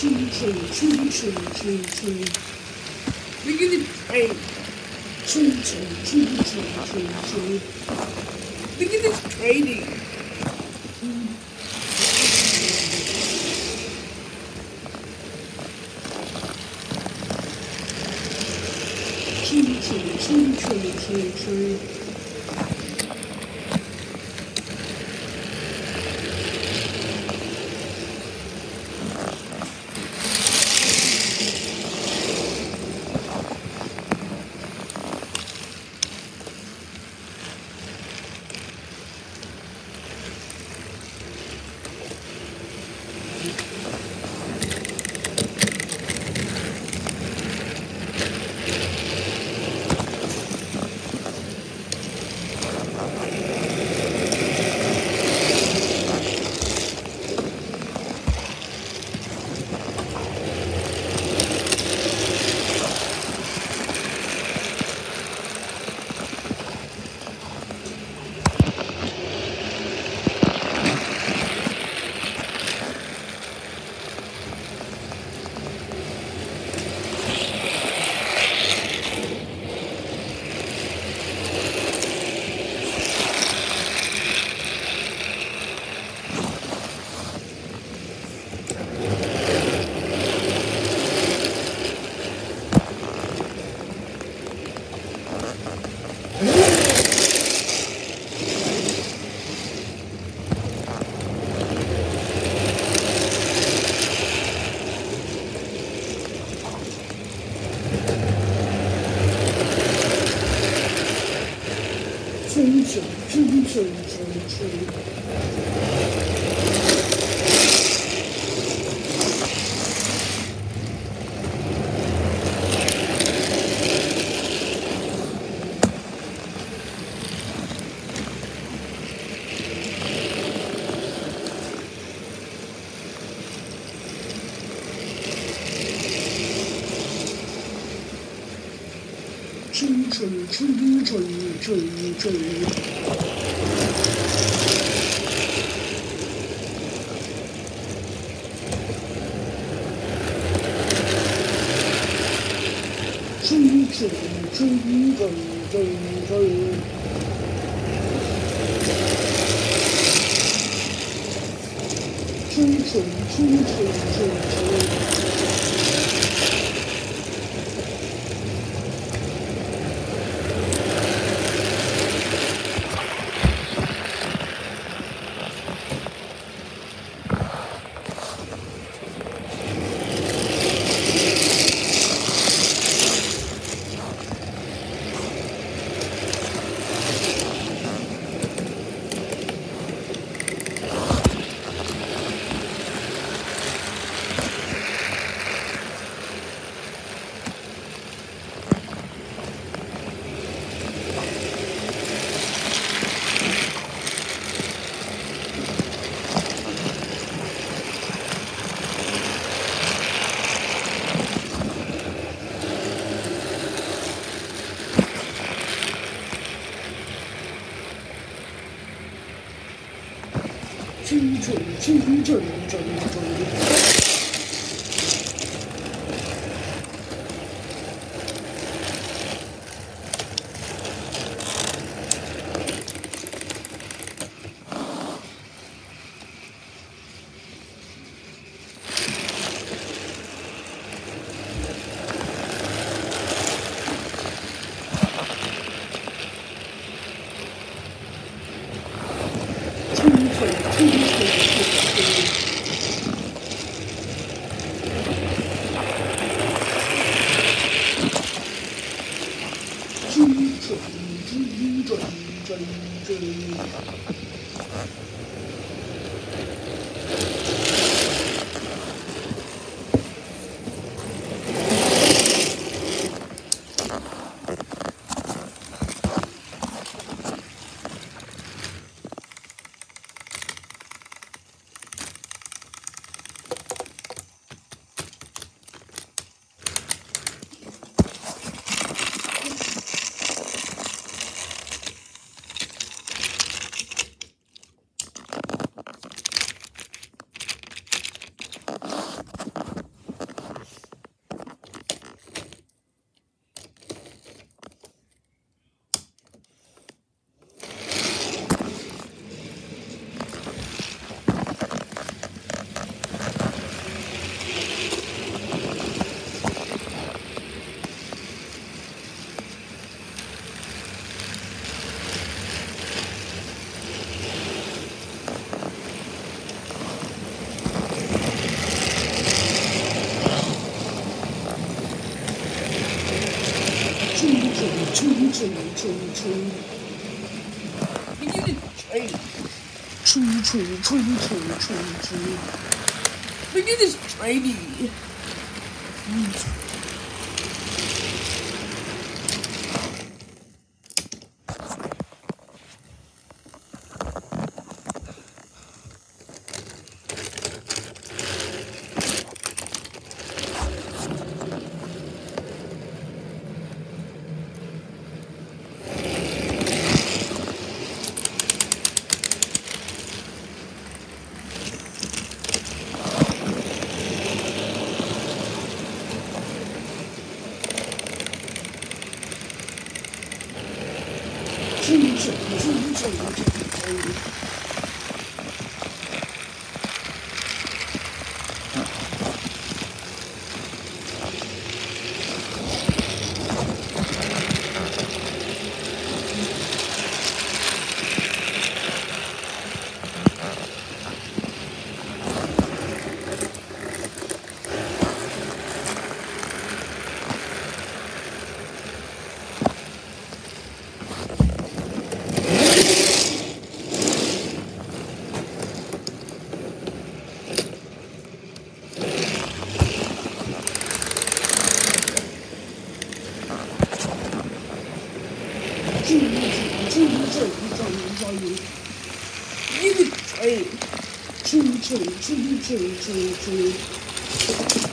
tree, tree, tree, tree, tree, tree. We get the paint. Tree, tree, tree, tree, tree, tree. Look at this painting. Tree, tree, tree, tree, tree, tree. tree, you tree. 吹。吹吹吹吹吹吹。吹吹吹吹。吹吹吹吹吹吹。Choo choo choo. Can you do hey. choo choo? Look at this baby. 真真真真真真真进进进。进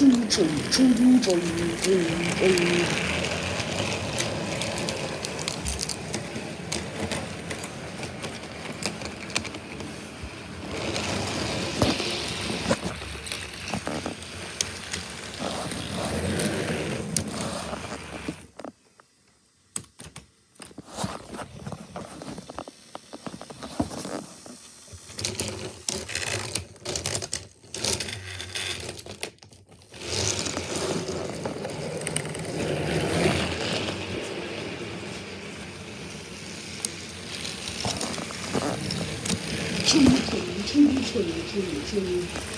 猪嘴猪嘴猪嘴处理处理处理。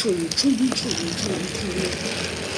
处理处理处理处理处理